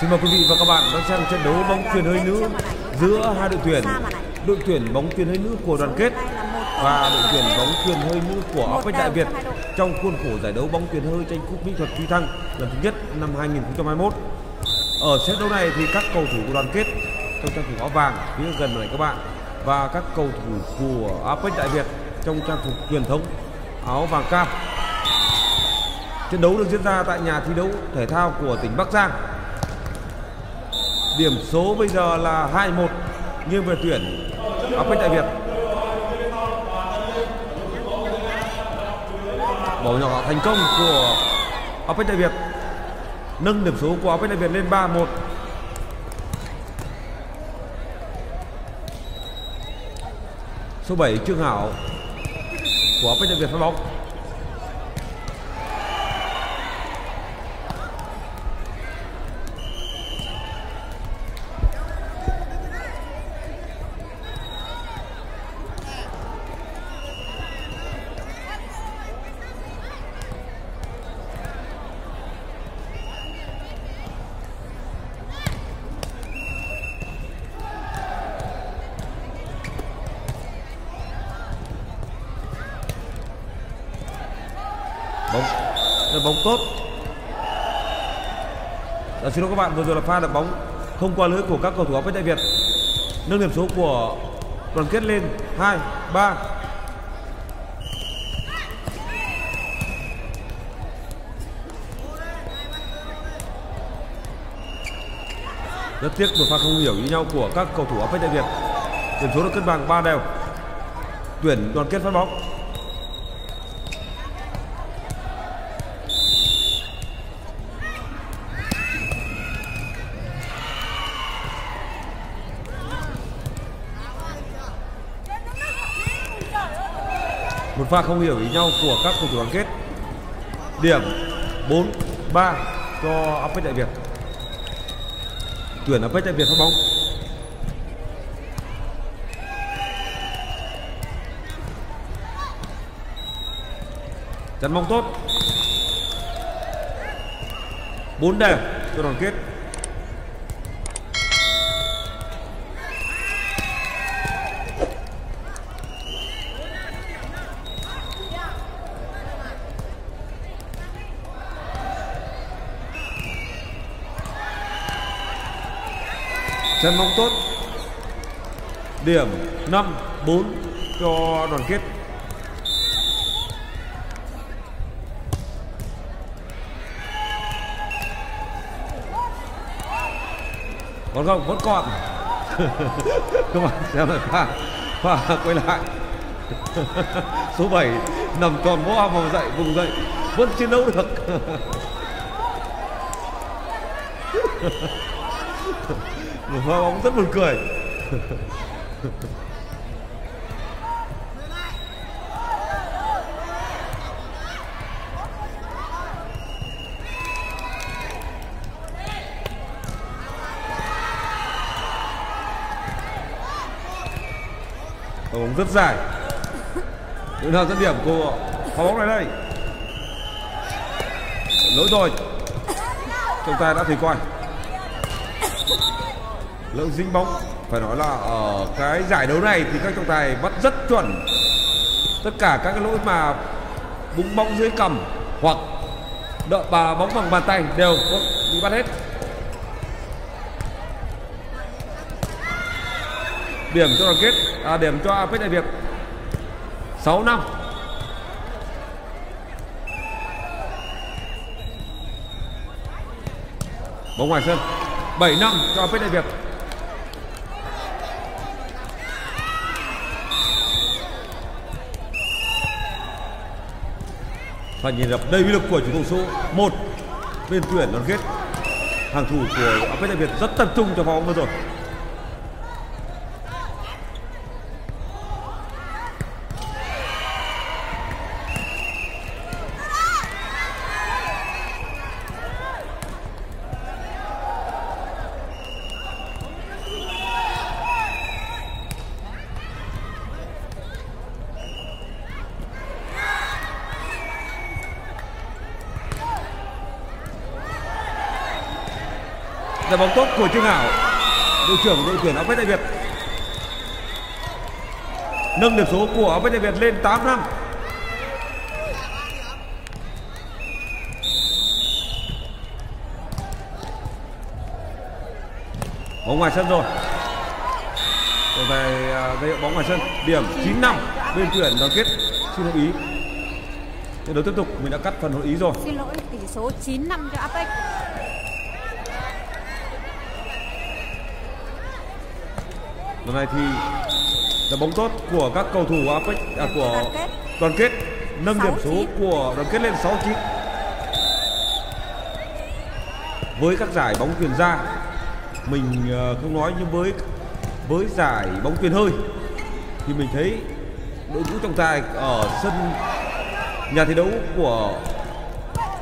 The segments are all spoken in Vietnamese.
Xin mời quý vị và các bạn đón xem trận đấu bóng chuyền hơi nữ giữa hai đội tuyển. Đội tuyển bóng chuyền hơi nữ của đoàn kết và đội tuyển bóng chuyền hơi nữ của Apec Đại Việt trong khuôn khổ giải đấu bóng chuyền hơi tranh cúp mỹ thuật Duy Thăng lần thứ nhất năm 2021. Ở set đấu này thì các cầu thủ của đoàn kết trong trang phục áo vàng phía gần này các bạn và các cầu thủ của Apex Đại Việt trong trang phục truyền thống áo vàng cam. Trận đấu được diễn ra tại nhà thi đấu thể thao của tỉnh Bắc Giang Điểm số bây giờ là 2-1 nghiêng về tuyển Apec Đại Việt. Bỏ nhỏ thành công của Apec Đại Việt. Nâng điểm số của Apec Đại Việt lên 3-1. Số 7 Trương Hảo của Apec Đại Việt phát bóng là bóng tốt. À, xin lỗi các bạn vừa rồi là pha đập bóng không qua lưới của các cầu thủ áo Đại Việt. Nâng điểm số của đoàn kết lên 2 3 rất tiếc một pha không hiểu ý nhau của các cầu thủ áo Đại Việt. Điểm số được cân bằng ba đều. Tuyển đoàn kết phát bóng. Một pha không hiểu ý nhau của các cầu thủ đoàn kết. Điểm 4 3 cho Apec Đại Việt. Tuyển Apec Đại Việt phát bóng. Chắn bóng tốt. 4 đều cho đoàn kết. Chân bóng tốt. Điểm 5 4 cho đoàn kết. Còn không, vẫn còn. Các bạn xem lại pha pha quay lại. Số 7 nằm tròn võ vòng dậy vùng dậy, vẫn chiến đấu được. một pha bóng rất buồn cười. Bóng rất dài. Đường nào dẫn điểm cô, pha bóng này đây. Lỗi rồi. Trọng tài đã thủy quay lỡ dính bóng. Phải nói là ở cái giải đấu này thì các trọng tài bắt rất chuẩn. Tất cả các cái lỗi mà búng bóng dưới cầm hoặc đợi bà bóng bằng bàn tay đều bị bắt hết. Điểm cho đoàn kết à, điểm cho Apec Đại Việt. 6 năm. Bóng ngoài sân. 7 năm cho Apec Đại Việt. Và nhìn gặp đầy uy lực của chủ thủ số 1 bên tuyển đoàn kết hàng thủ của Apec Việt rất tập trung cho vòng vừa rồi. Của Trương Hảo đội trưởng đội tuyển áo Đại Việt. Nâng điểm số của áo Đại Việt lên 8 năm. Bóng ngoài sân rồi. Trở về à, gây bóng ngoài sân. Điểm 9 năm bên tuyển đoàn kết. Xin đồng ý. Trận đấu tiếp tục, mình đã cắt phần hội ý rồi. Xin lỗi, tỷ số 9 năm cho Apex. Lần này thì là bóng tốt của các cầu thủ Apex à, của đoàn kết, nâng điểm số của đoàn kết lên 69 với các giải bóng quyền ra mình ờ, không nói nhưng với với giải bóng quyền hơi thì mình thấy đội ngũ trọng tài ở sân nhà thi đấu của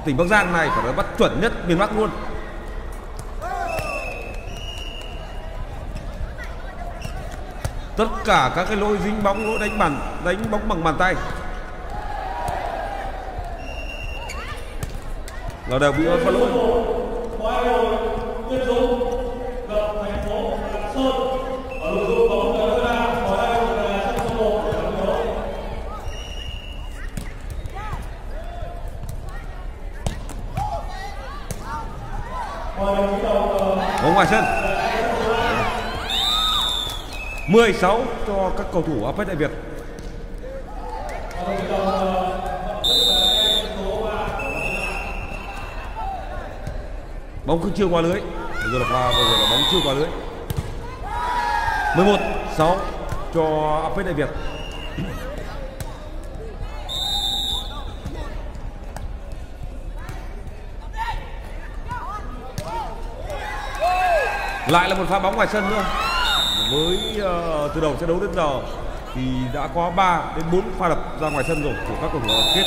tỉnh Bắc Giang này phải nói bắt chuẩn nhất miền Bắc luôn tất cả các cái lỗi dính bóng, lỗi đánh bàn, đánh bóng bằng bàn tay. Là đều bị phạt lỗi. 16 cho các cầu thủ Apex Đại Việt. Bóng cứ chưa qua lưới. Bây giờ là pha bây giờ là bóng chưa qua lưới. 11 6 cho Apex Đại Việt. Lại là một pha bóng ngoài sân nữa với uh, ờ, từ đầu trận đấu đến giờ thì đã có 3 đến 4 pha đập ra ngoài sân rồi của các cầu thủ kết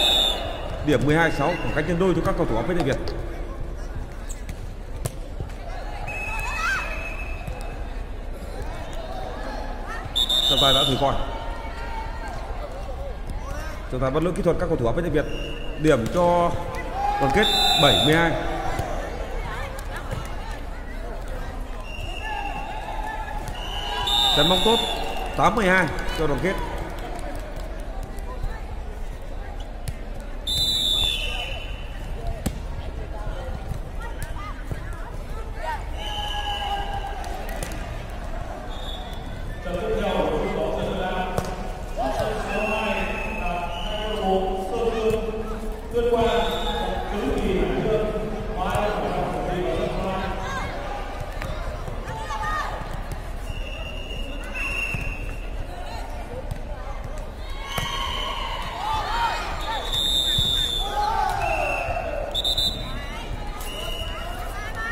điểm 12 6 khoảng cách nhân đôi cho các cầu thủ áo Việt. Trọng tài đã thử coi. Trọng tài bắt lỗi kỹ thuật các cầu thủ áo Việt. Điểm cho đoàn kết 72 trận bóng tốt. 82 cho đoàn kết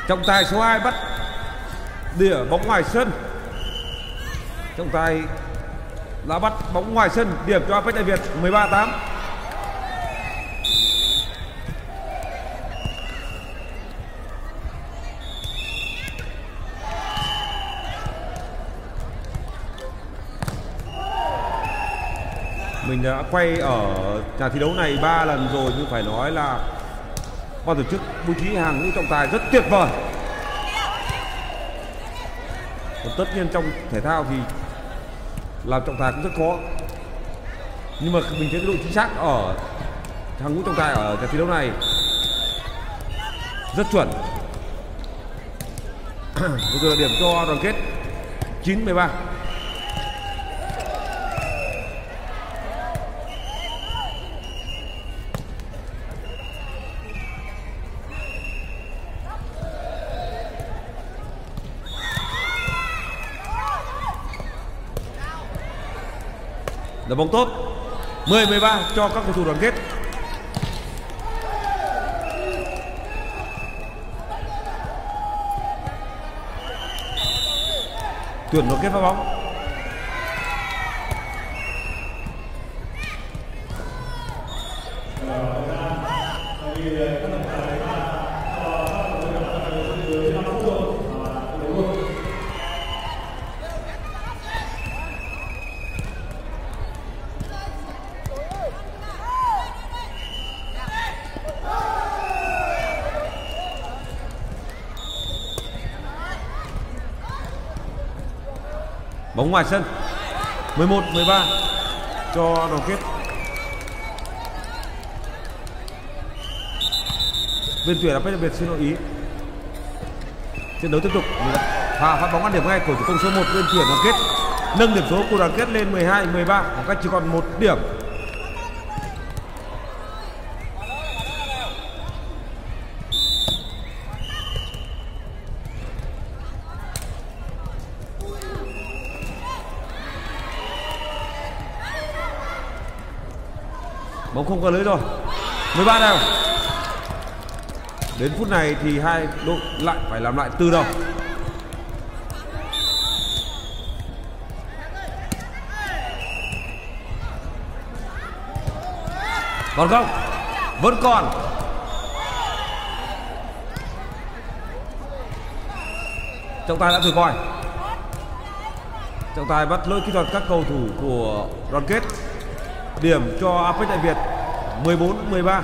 trọng tài số 2 bắt đỉa bóng ngoài sân. Trọng tài đã bắt bóng ngoài sân, điểm cho Apex Đại Việt 13 8 mình đã quay ở nhà thi đấu này ba lần rồi, nhưng phải nói là ban tổ chức bố trí hàng ngũ trọng tài rất tuyệt vời còn tất nhiên trong thể thao thì làm trọng tài cũng rất khó. Nhưng mà mình thấy cái độ chính xác ở hàng ngũ trọng tài ở trận thi đấu này rất chuẩn. Bây giờ điểm cho đoàn kết 9 13 là bóng tốt 10 13 cho các cầu thủ đoàn kết. Tuyển đoàn kết phá bóng. Bóng ngoài sân. 11 13 cho đoàn kết. Bên tuyển là đặc biệt xin lỗi ý. Trận đấu tiếp tục. Và phát bóng ăn điểm ngay của chủ công số 1 bên tuyển đoàn kết. Nâng điểm số của đoàn kết lên 12 13 khoảng cách chỉ còn một điểm. Bóng không có lưới rồi. 13 đều đến phút này thì hai đội lại phải làm lại từ đầu. Còn không? Vẫn còn. Trọng tài đã thử coi. Trọng tài bắt lỗi kỹ thuật các cầu thủ của đoàn kết. Điểm cho Apex Đại Việt. 14 13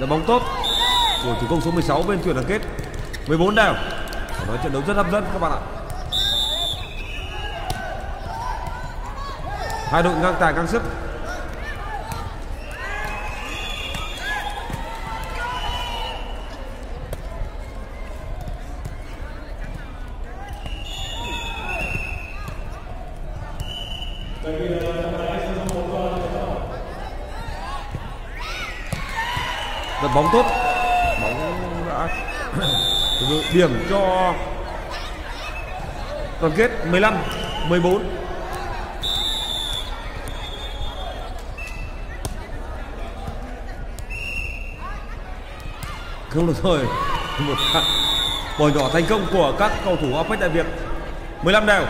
Đá bóng tốt của thủ công số 16 bên tuyển đoàn kết. 14 đều Phải nói trận đấu rất hấp dẫn các bạn ạ. Hai đội ngang tài ngang sức. Bóng tốt. Bóng đã điểm cho đoàn kết 15 14 không được rồi một bỏ nhỏ thành công của các cầu thủ Apex Đại Việt. 15 đều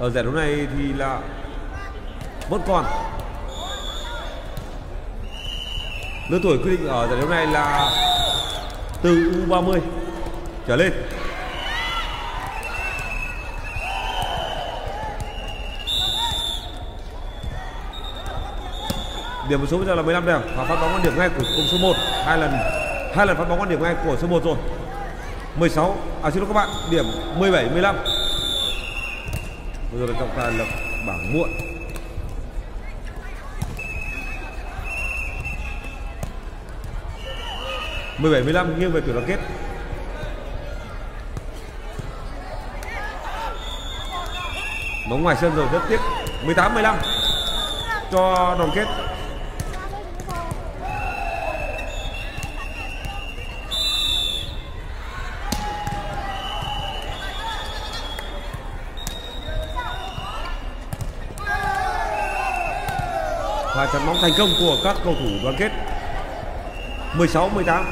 ở giải đấu này thì là vẫn còn. Lứa tuổi quy định ở giải đấu này là từ U30 trở lên. Điểm số bây giờ là 15 điểm và phát bóng quan điểm ngay của cùng số 1 hai lần hai lần phát bóng quan điểm ngay của số 1 rồi. 16 à xin lỗi các bạn, điểm 17 15 Bây giờ là trọng tài lập bảng muộn. Mười bảy, mười lăm, nghiêng về tuyển đoàn kết. Bóng ngoài sân rồi, rất tiếc. 18 15 cho đoàn kết. Và chắn bóng thành công của các cầu thủ đoàn kết. 16 18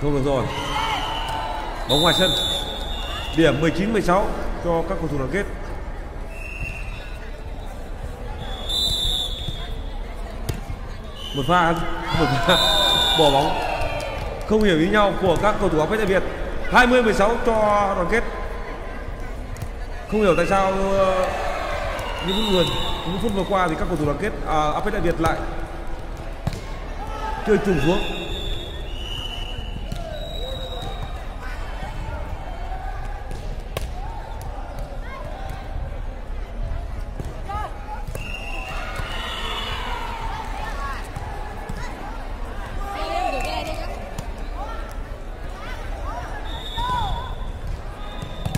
không được rồi. Bóng ngoài sân. Điểm 19 16 cho các cầu thủ đoàn kết. Một pha một pha. Bỏ bóng không hiểu ý nhau của các cầu thủ Apex Đại Việt. 20 16 cho đoàn kết. Không hiểu tại sao ờ, những phút vừa những phút vừa qua thì các cầu thủ đoàn kết à, Apex Đại Việt lại chơi trùng xuống.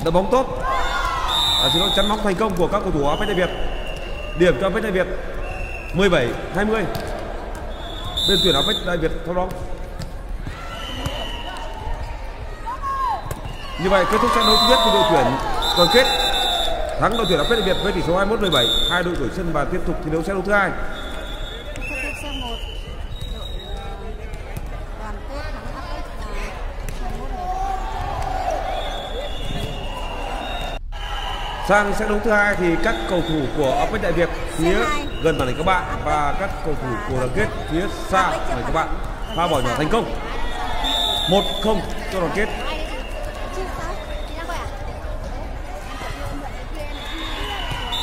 Đá bóng tốt à, xin lỗi chắn bóng thành công của các cầu thủ áo Đại Việt. Điểm cho Apex Đại Việt 17 20 bên tuyển áo Đại Việt thao bóng như vậy kết thúc trận đấu thứ nhất của đội tuyển toàn kết. Thắng đội tuyển áo Đại Việt với tỷ số 21 17 hai đội đổi sân và tiếp tục thi đấu trận đấu thứ hai Tiếp theo một đội sang set đấu thứ hai thì các cầu thủ của Apex Đại Việt phía gần màn hình các bạn và các cầu thủ của đoàn kết phía xa màn hình các bạn. Pha bỏ nhỏ thành công. Một không cho đoàn kết.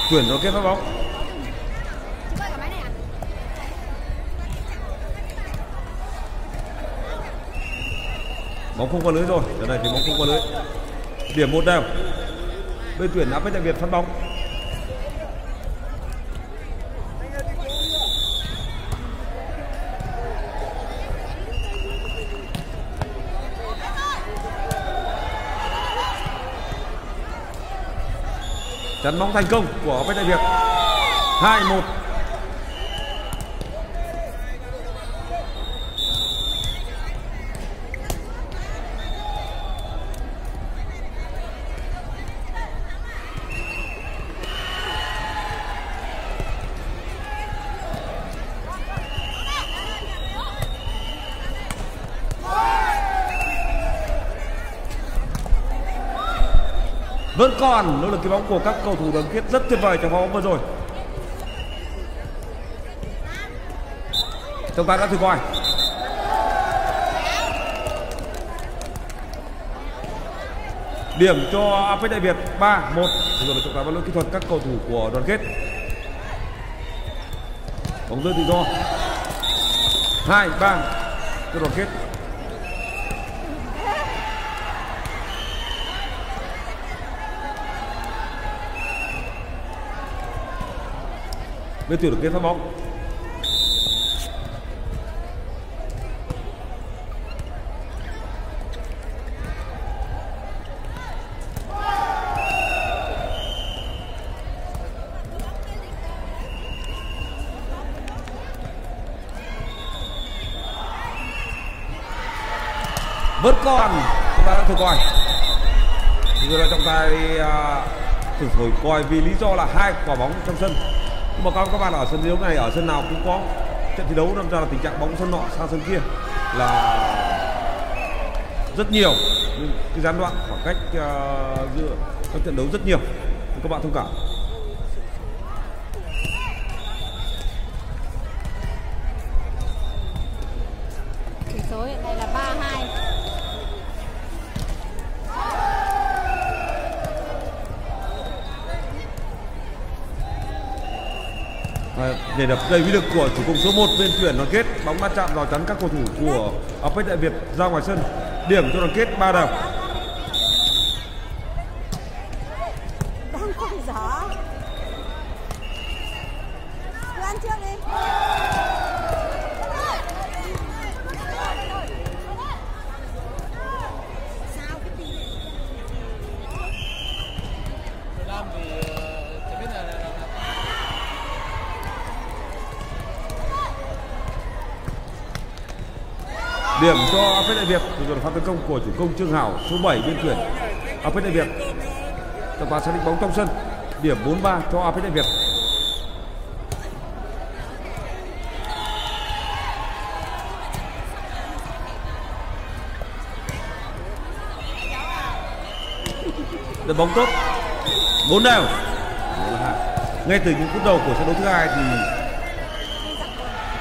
Chuyển đoàn kết phát bóng. Bóng không qua lưới rồi. Lần này thì bóng không qua lưới. Điểm một đều bên tuyển áp đại việt phát bóng. Chắn bóng thành công của Bách Đại Việt. 2-1 còn. Nỗ lực cứu bóng của các cầu thủ đoàn kết rất tuyệt vời trong bóng vừa rồi. Chúng ta đã thử coi điểm cho Apex Đại Việt 3 1 rồi là trọng tài vào lỗi kỹ thuật các cầu thủ của đoàn kết. Bóng rơi tự do. Hai, ba. Cho đoàn kết. Mới tiêu được kết phát bóng vẫn còn chúng ta đã thử coi. Rồi ta trọng tài uh, thử thổi coi vì lý do là hai quả bóng trong sân mà các các bạn ở sân thi đấu này ở sân nào cũng có trận thi đấu đâm ra là tình trạng bóng sân nọ sang sân kia là rất nhiều. Cái gián đoạn khoảng cách uh, giữa các trận đấu rất nhiều. Các bạn thông cảm. Để đập đầy uy lực của chủ công số 1 bên tuyển đoàn kết, bóng va chạm vào chắn các cầu thủ của Apex Đại Việt ra ngoài sân. Điểm cho đoàn kết ba đều pha tấn công của chủ công Trương Hảo, số 7 bên tuyển Apex Đại Việt. Trọng phá xác định bóng trong sân. Điểm 4-3 cho Apex Đại Việt. Đợt bóng tốt 4 đều. Ngay từ những phút đầu của trận đấu thứ hai thì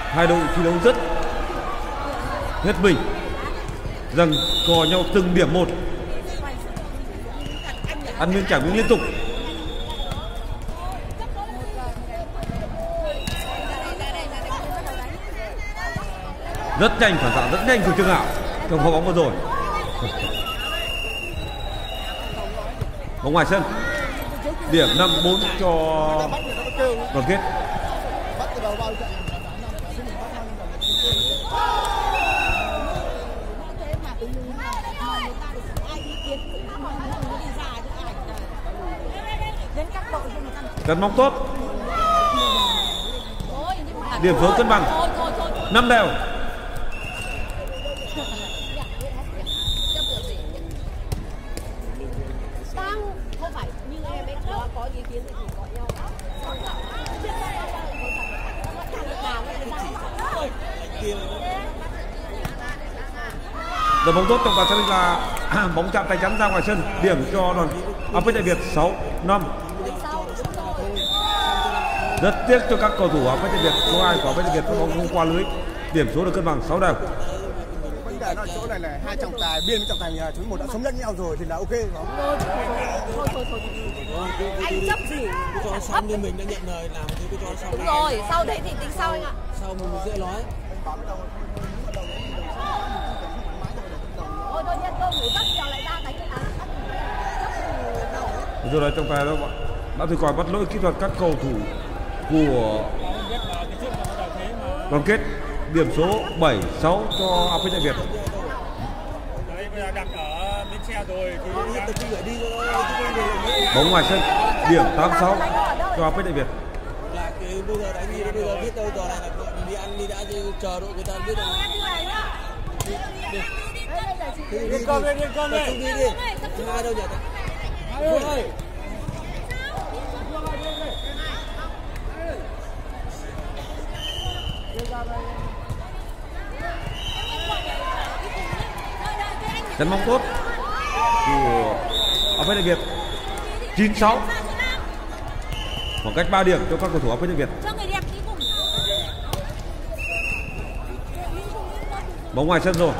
hai đội thi đấu rất hết mình rằng cò nhau từng điểm một. Ăn miếng trả miếng liên tục. Rất nhanh phản xạ rất nhanh của trương hảo trong pha bóng vừa rồi. Bóng ngoài sân. Điểm 5-4 cho đoàn kết. Cân bóng tốt. Điểm số cân bằng. Năm đều. Đang Đội bóng tốt. Trong quả xác định là bóng chạm tay chắn ra ngoài sân. Điểm cho đoàn Apex à, Đại Việt 6 5 rất tiếc cho các cầu thủ áo Bách Việt số 2 của Bách Việt phát bóng không qua lưới. Điểm số được cân bằng 6 đều vấn đề chỗ này là hai trọng tài biên với trọng tài nhà chúng một đã sống lẫn nhau rồi thì là ok không thôi thôi thôi thôi anh chấp gì? Cho xong như mình đã nhận lời làm thì cứ cho xong đúng rồi sau đấy thì tính sau anh ạ. Sau mình dễ nói thôi thôi nhân tôi ngủ giấc chiều lại ra đánh cái án rồi là trọng tài đó đã thì còn bắt lỗi kỹ thuật các cầu thủ của đoàn kết điểm số 7 6 cho áo Bách Việt giờ rồi đi bóng ngoài sân điểm 8 6 cho áo Bách Việt bây giờ đánh gì bây giờ biết đâu trò này là đi ăn đi đã chứ chờ đội người ta biết đâu đi đi con đi con đi đi đi hai đâu nhỉ Phương ơi Trận bóng tốt. Của áo Bách Việt 96 khoảng cách 3 điểm cho các cầu thủ áo Bách Việt. Bóng ngoài sân rồi.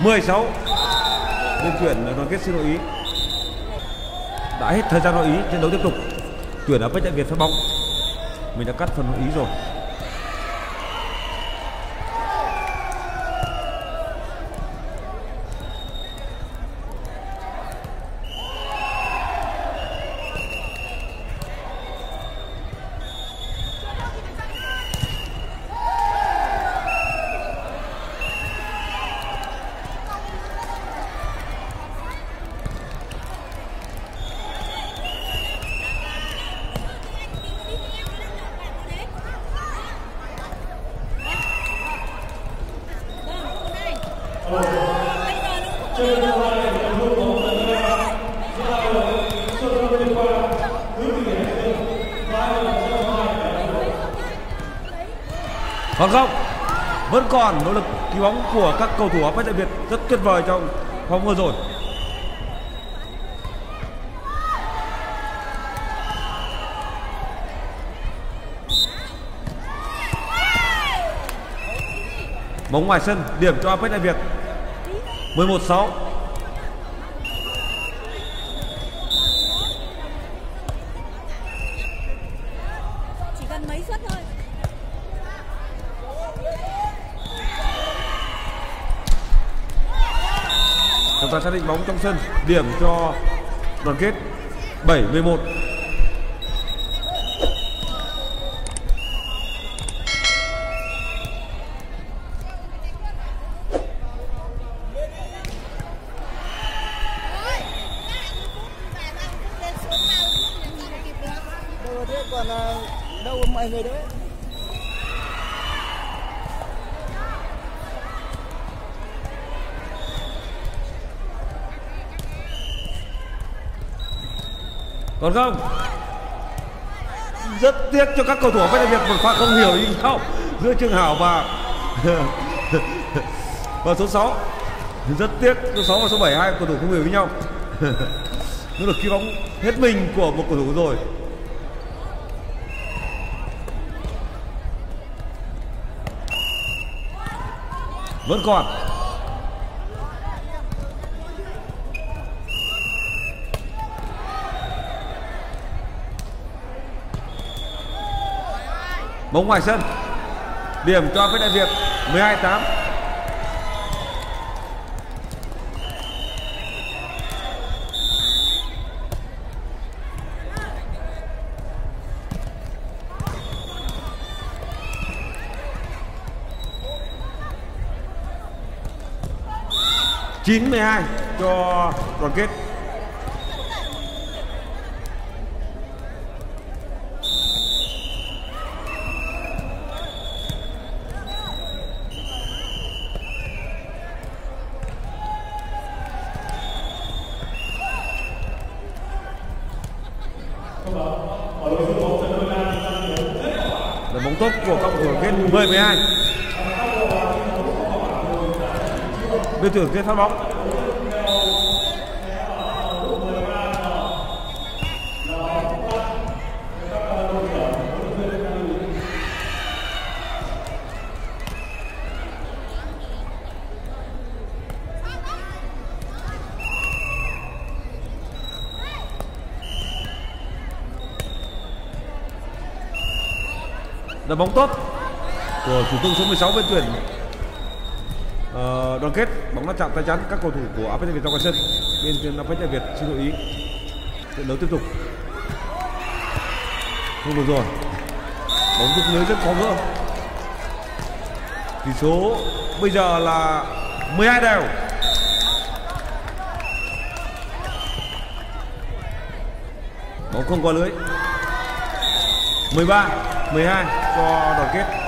16 liên chuyển đoàn kết xin lỗi ý. Đã hết thời gian hội ý, trận đấu tiếp tục. Tuyển ở phết Đại Việt phát bóng mình đã cắt phần hội ý rồi Hoàng không vẫn còn nỗ lực cứu bóng của các cầu thủ áo Đại Việt rất tuyệt vời trong bóng vừa rồi. Bóng ngoài sân, điểm cho Apec Đại Việt 11 6 chỉ cần mấy suất thôi. Chúng ta xác định bóng trong sân. Điểm cho đoàn kết 71 11 đâu thế còn à, đâu mọi người đấy còn không? Rất tiếc cho các cầu thủ với việc một pha không hiểu ý nhau giữa Trương Hảo và và số 6 rất tiếc, số 6 và số 7 hai cầu thủ không hiểu với nhau. Nó được cứu bóng hết mình của một cầu thủ rồi. Vẫn còn. Bóng ngoài sân. Điểm cho với đại việt 12 8 9 12 cho đoàn kết. 10 12 Biên thưởng tiếp phát bóng. Là bóng tốt của thủ công số 16 bên tuyển. Uh, đoàn kết bóng đã chạm tay chắn các cầu thủ của APT Việt trong ngoài sân bên tuyển APT Việt xin lưu ý. Trận đấu tiếp tục. Không được rồi. Bóng rút lưới rất khó gỡ. Tỷ số bây giờ là 12 đều. Bóng không qua lưới. 13 12 cho đoàn kết.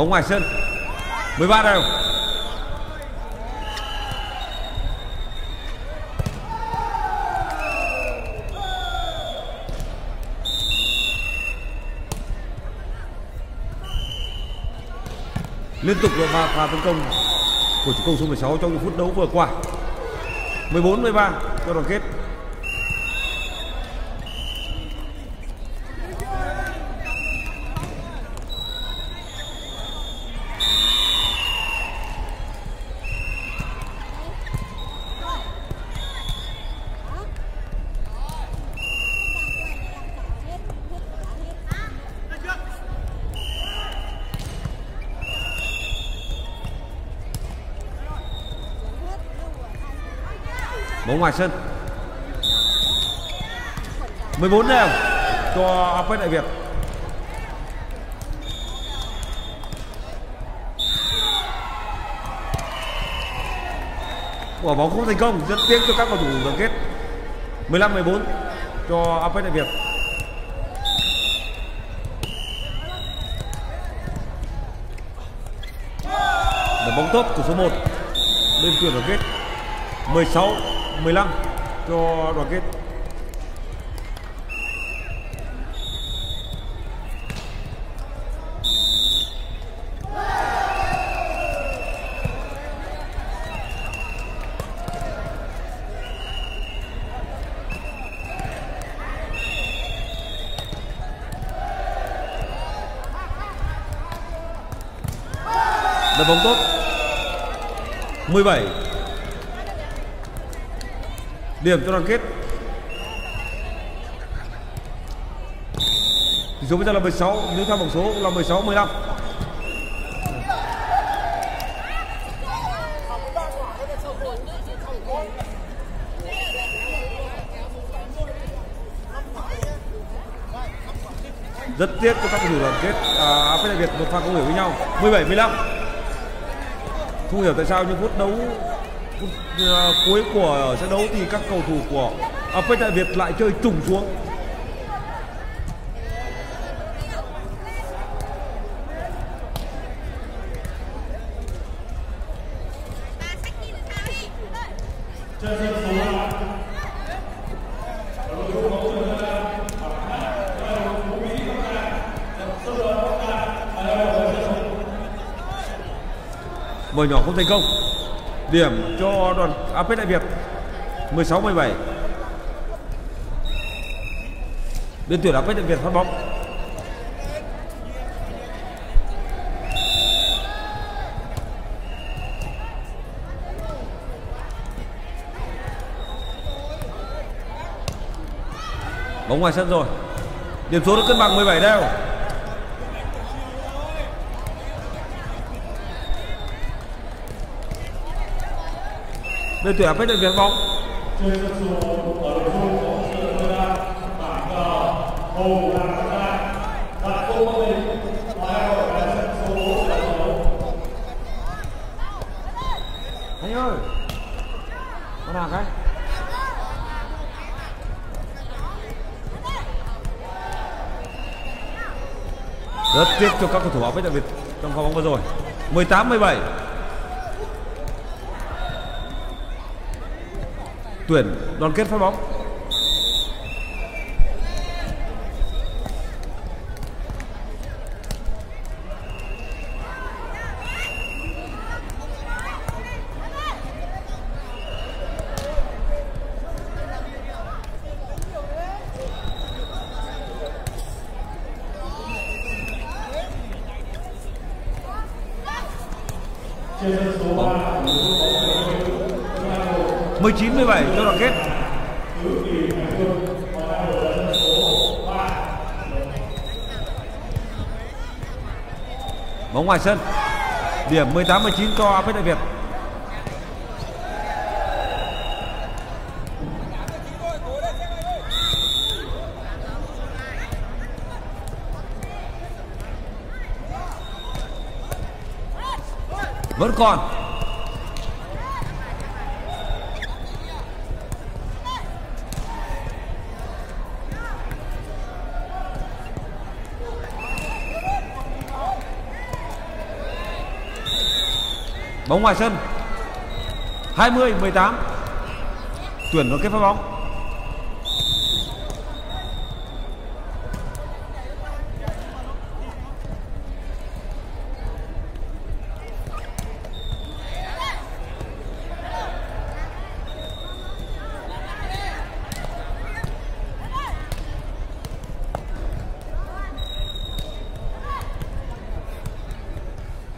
Bóng ngoài sân. 13 đều. Liên tục pha pha tấn công của chủ công số 16 trong những phút đấu vừa qua. 14 13 cho đoàn kết. Bóng ngoài sân. 14 đều cho Apec Đại Việt. Quả bóng không thành công, rất tiếc cho các cầu thủ đoàn kết. 15 14 cho Apec Đại Việt. Đá bóng tốt của số 1 bên tuyển đoàn kết. 16 15 cho đoàn kết. Đá bóng tốt. 17 điểm cho đoàn kết. Tỷ số bây giờ là 16 nếu theo bảng số là 16 15 rất tiếc cho các cầu thủ đoàn kết à, APT Việt một pha không hiểu với nhau. 17 15 không hiểu tại sao những phút đấu À, cuối của trận đấu thì các cầu thủ của à, APEC Đại Việt lại chơi trùng xuống. Mời nhỏ không thành công điểm cho đoàn APEC Đại Việt 16 17 bên tuyển APEC Đại Việt phát bóng. Bóng ngoài sân rồi. Điểm số đã cân bằng 17 đều. Bên tuyển APEC Đại Việt bóng anh ơi! Con nào cái? Rất tiếc cho các cầu thủ APEC Đại Việt trong pha bóng vừa rồi. 18 17 tuyển đoàn kết phát bóng 19 17 cho đoàn kết. Bóng ngoài sân. Điểm 18 19 cho Apex Đại Việt. Vẫn còn. Bóng ngoài sân. 20 18 tuyển đoàn kết phát bóng.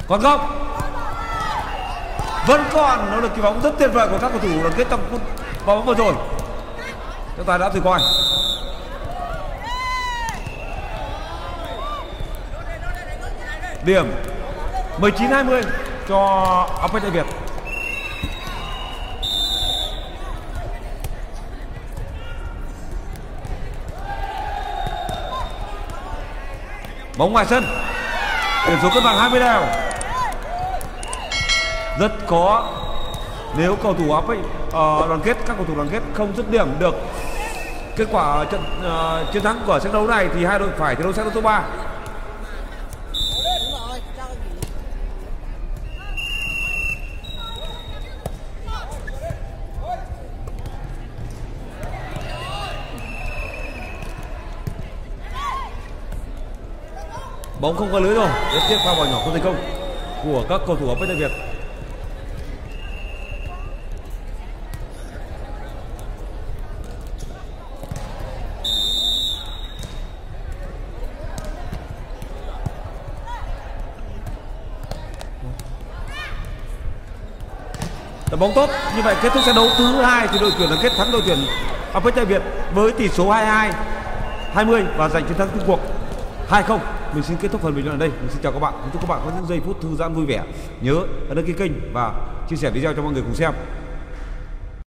Còn không vẫn còn nó là kỳ bóng rất tuyệt vời của các cầu thủ đoàn kết trong phút bóng vừa rồi. Trọng tài đã thử coi. Điểm 19 20 cho Apex Đại Việt. Bóng ngoài sân. Điểm số cân bằng 20 đều rất khó. Nếu cầu thủ áp ấy uh, đoàn kết các cầu thủ đoàn kết không dứt điểm được kết quả trận uh, chiến thắng của trận đấu này thì hai đội phải thi đấu xét đấu số 3 bóng không có lưới rồi. Rất tiếc pha bỏ nhỏ không thành công của các cầu thủ ở bên Việt. Bóng tốt. Như vậy kết thúc trận đấu thứ hai thì đội tuyển đoàn kết thắng đội tuyển Apex Đại Việt với tỷ số 22 20 và giành chiến thắng chung cuộc 2-0 mình xin kết thúc phần bình luận ở đây. Mình xin chào các bạn. Chúc các bạn có những giây phút thư giãn vui vẻ. Nhớ đăng ký kênh và chia sẻ video cho mọi người cùng xem.